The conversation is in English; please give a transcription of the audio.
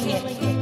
killing it.